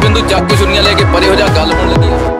ਬਿੰਦੂ ਚੱਕ ਕੇ ਸੁਨੀਆਂ ਲੈ ਕੇ ਪਰੇ ਹੋ ਜਾ ਗੱਲ ਹੋਣ ਲੱਗੀ